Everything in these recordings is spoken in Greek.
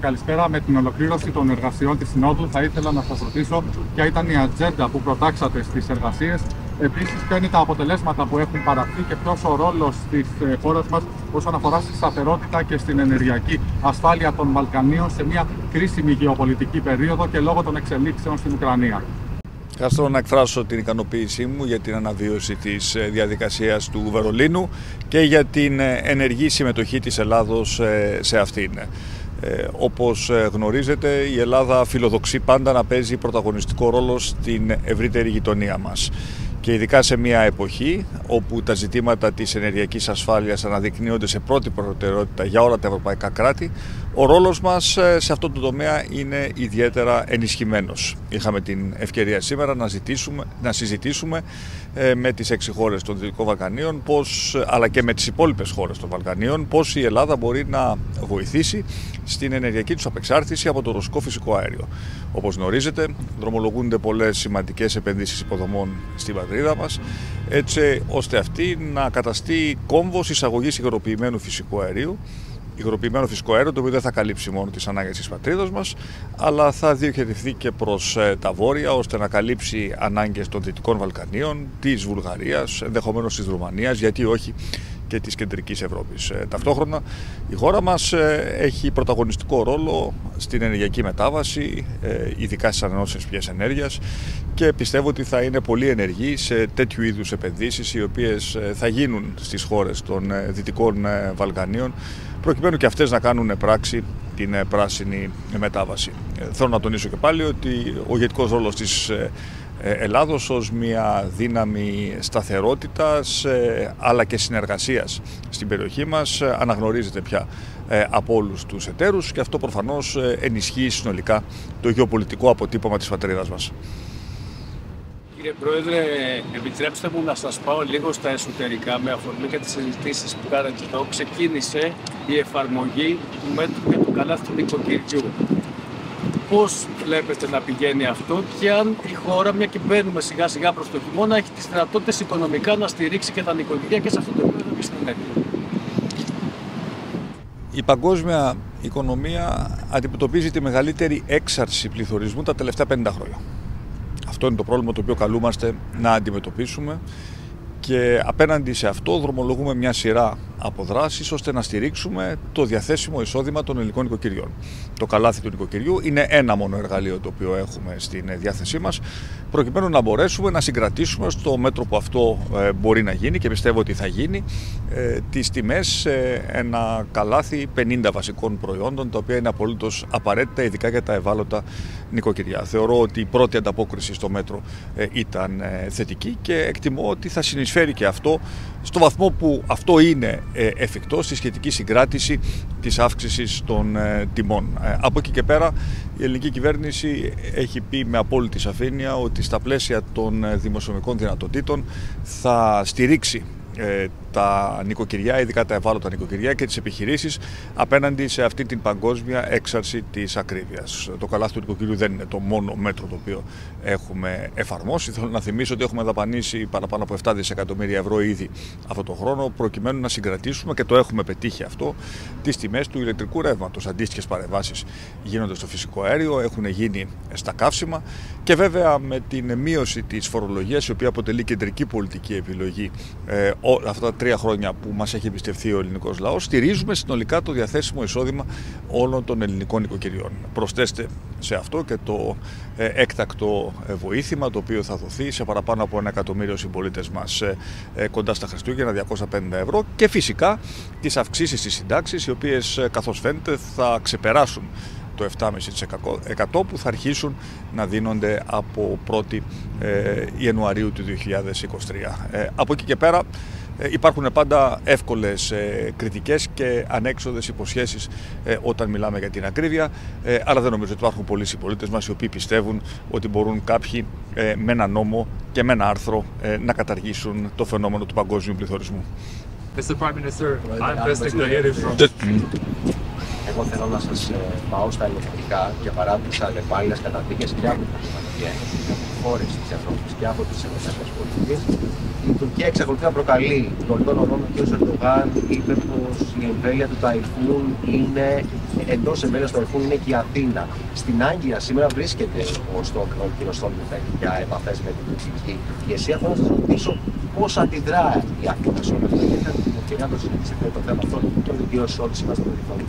Πρόεδρε, καλησπέρα. Με την ολοκλήρωση των εργασιών της Συνόδου, θα ήθελα να σας ρωτήσω ποια ήταν η ατζέντα που προτάξατε στις εργασίες. Επίσης, ποια είναι τα αποτελέσματα που έχουν παραχθεί και ποιος ο ρόλος της ε, χώρας μας όσον αφορά στη σταθερότητα και στην ενεργειακή ασφάλεια των Βαλκανίων σε μια κρίσιμη γεωπολιτική περίοδο και λόγω των εξελίξεων στην Ουκρανία. Θέλω να εκφράσω την ικανοποίησή μου για την αναβίωση της ε, διαδικασίας του Βερολίνου και για την ε, ενεργή συμμετοχή της Ελλάδος ε, σε αυτήν. Ε, όπως γνωρίζετε η Ελλάδα φιλοδοξεί πάντα να παίζει πρωταγωνιστικό ρόλο στην ευρύτερη γειτονία μας και ειδικά σε μια εποχή όπου τα ζητήματα της ενεργειακής ασφάλειας αναδεικνύονται σε πρώτη προτεραιότητα για όλα τα ευρωπαϊκά κράτη, ο ρόλος μας ε, σε αυτό το τομέα είναι ιδιαίτερα ενισχυμένος. Είχαμε την ευκαιρία σήμερα να, ζητήσουμε, να συζητήσουμε ε, με τις έξι χώρες των Δυτικών Βαλκανίων, πώς, αλλά και με τις υπόλοιπες χώρες των Βαλκανίων, πώς η Ελλάδα μπορεί να βοηθήσει στην ενεργειακή τους απεξάρτηση από το ρωσικό φυσικό αέριο. Όπως γνωρίζετε, δρομολογούνται πολλές σημαντικές επενδύσεις υποδομών στην πατρίδα μας, έτσι ώστε αυτή να καταστεί κόμβος εισαγωγής υγροποιημένου φυσικού αερίου υγροποιημένο φυσικό αέριο, το οποίο δεν θα καλύψει μόνο τις ανάγκες της πατρίδας μας, αλλά θα διοχετευτεί και προς ε, τα βόρεια, ώστε να καλύψει ανάγκες των Δυτικών Βαλκανίων, της Βουλγαρίας, ενδεχομένως της Ρουμανίας, γιατί όχι και της κεντρικής Ευρώπης. Ε, ταυτόχρονα η χώρα μας ε, έχει πρωταγωνιστικό ρόλο στην ενεργειακή μετάβαση, ειδικά στις ανανεώσιμες πηγές ενέργειας και πιστεύω ότι θα είναι πολύ ενεργή σε τέτοιου είδους επενδύσεις οι οποίες θα γίνουν στις χώρες των Δυτικών Βαλκανίων προκειμένου και αυτές να κάνουν πράξη την ε, πράσινη μετάβαση. Ε, θέλω να τονίσω και πάλι ότι ο ηγετικός ρόλος της ε, Ελλάδος ως μια δύναμη σταθερότητας αλλά και συνεργασίας στην περιοχή μας αναγνωρίζεται πια από όλους τους εταίρους και αυτό προφανώς ενισχύει συνολικά το γεωπολιτικό αποτύπωμα της πατρίδας μας. Κύριε Πρόεδρε, επιτρέψτε μου να σας πάω λίγο στα εσωτερικά με αφορμή και τις συζητήσεις που κάνετε εδώ. Ξεκίνησε η εφαρμογή του μέτρου και του καλάθι του νοικοκυριού. Πώς βλέπετε να πηγαίνει αυτό και αν η χώρα, μια και μπαίνουμε σιγά σιγά προς το χειμώνα, έχει τις δυνατότητες οικονομικά να στηρίξει και τα νοικοκυριά και σε αυτό το επίπεδο και στην ενέργεια. Η παγκόσμια οικονομία αντιμετωπίζει τη μεγαλύτερη έξαρση πληθωρισμού τα τελευταία 50 χρόνια. Αυτό είναι το πρόβλημα το οποίο καλούμαστε να αντιμετωπίσουμε και απέναντι σε αυτό δρομολογούμε μια σειρά από δράσει ώστε να στηρίξουμε το διαθέσιμο εισόδημα των ελληνικών νοικοκυριών. Το καλάθι του νοικοκυριού είναι ένα μόνο εργαλείο το οποίο έχουμε στην διάθεσή μας, προκειμένου να μπορέσουμε να συγκρατήσουμε στο μέτρο που αυτό ε, μπορεί να γίνει και πιστεύω ότι θα γίνει ε, τις τιμές σε ένα καλάθι 50 βασικών προϊόντων, τα οποία είναι απολύτως απαραίτητα, ειδικά για τα ευάλωτα νοικοκυριά. Θεωρώ ότι η πρώτη ανταπόκριση στο μέτρο ε, ήταν θετική και εκτιμώ ότι θα συνεισφέρει και αυτό στο βαθμό που αυτό είναι ε, εφικτό στη σχετική συγκράτηση της αύξησης των ε, τιμών. Ε, από εκεί και πέρα η ελληνική κυβέρνηση έχει πει με απόλυτη σαφήνεια ότι στα πλαίσια των δημοσιονομικών δυνατοτήτων θα στηρίξει τα νοικοκυριά, ειδικά τα ευάλωτα νοικοκυριά και τις επιχειρήσεις απέναντι σε αυτή την παγκόσμια έξαρση της ακρίβειας. Το καλάθι του νοικοκυριού δεν είναι το μόνο μέτρο το οποίο έχουμε εφαρμόσει. Θέλω να θυμίσω ότι έχουμε δαπανίσει παραπάνω από 7 δισεκατομμύρια ευρώ ήδη αυτό το χρόνο, προκειμένου να συγκρατήσουμε και το έχουμε πετύχει αυτό τις τιμές του ηλεκτρικού ρεύματος. Αντίστοιχες παρεμβάσεις γίνονται στο φυσικό αέριο, έχουν γίνει στα καύσιμα και βέβαια με την μείωση της φορολογίας, η οποία αποτελεί κεντρική πολιτική επιλογή ε, αυτά τα τρία χρόνια που μας έχει εμπιστευθεί ο ελληνικός λαός, στηρίζουμε συνολικά το διαθέσιμο εισόδημα όλων των ελληνικών οικοκυριών. Προσθέστε σε αυτό και το ε, έκτακτο ε, βοήθημα το οποίο θα δοθεί σε παραπάνω από ένα εκατομμύριο συμπολίτες μας ε, κοντά στα Χριστούγεννα, 250 ευρώ και φυσικά τις αυξήσεις της συντάξης οι οποίες καθώς φαίνεται θα ξεπεράσουν το 7,5% που θα αρχίσουν να δίνονται από 1η Ιανουαρίου του 2023. Από εκεί και πέρα ε, υπάρχουν πάντα εύκολες ε, κριτικές και ανέξοδες υποσχέσεις ε, όταν μιλάμε για την ακρίβεια, αλλά δεν νομίζω ότι υπάρχουν πολλοί συμπολίτες μας οι οποίοι πιστεύουν ότι μπορούν κάποιοι με ένα νόμο και με ένα άρθρο να καταργήσουν το φαινόμενο του παγκόσμιου πληθωρισμού. Εγώ θέλω να σας πάω στα ηλεκτρικά και παράδειγμα αλλεπάλληλες καταδίκες και από τις χώρες της Ευρώπης και από τις ευρωπαϊκές πολιτικές η Τουρκία εξακολουθεί να προκαλεί. Τον οδόν ο κ. Ερντογάν είπε πως η εμβέλεια του ταϊφούν είναι εντός εμβέλειας του ταϊφούν είναι και η Αθήνα. Στην Άγκυρα σήμερα βρίσκεται ο, Στόκ, ο κ. Στόλμπεργκ για επαφές με την τουρκική ηγεσία. Θέλω να σας ρωτήσω πώς αντιδρά η Αθήνα σε όλα αυτά. Και θα την ευκαιρία να το συζητήσετε το θέμα αυτό και με τον κ. Σόλτς σήμερα στο περιθώριο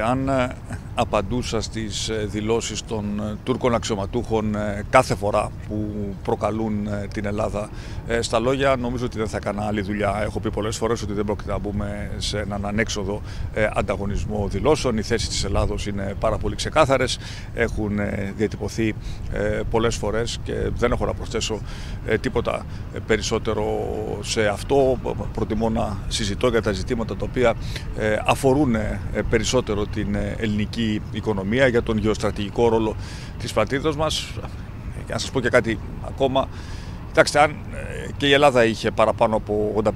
αν ε, απαντούσα στις ε, δηλώσεις των ε, Τούρκων αξιωματούχων κάθε φορά που προκαλούν την Ελλάδα στα λόγια νομίζω ότι δεν θα έκανα άλλη δουλειά. Έχω πει πολλές φορές ότι δεν πρόκειται να μπούμε σε έναν ανέξοδο ανταγωνισμό δηλώσεων. Οι θέσεις της Ελλάδος είναι πάρα πολύ ξεκάθαρες, έχουν διατυπωθεί πολλές φορές και δεν έχω να προσθέσω τίποτα περισσότερο σε αυτό. Προτιμώ να συζητώ για τα ζητήματα τα οποία αφορούν περισσότερο την ελληνική οικονομία, για τον γεωστρατηγικό ρόλο της πατρίδας μας. Και να σας πω και κάτι ακόμα. Κοιτάξτε, αν ε, και η Ελλάδα είχε παραπάνω από 85%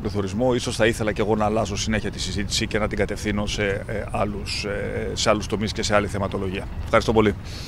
πληθωρισμό, ίσως θα ήθελα και εγώ να αλλάζω συνέχεια τη συζήτηση και να την κατευθύνω σε, ε, άλλους, ε, σε άλλους τομείς και σε άλλη θεματολογία. Ευχαριστώ πολύ.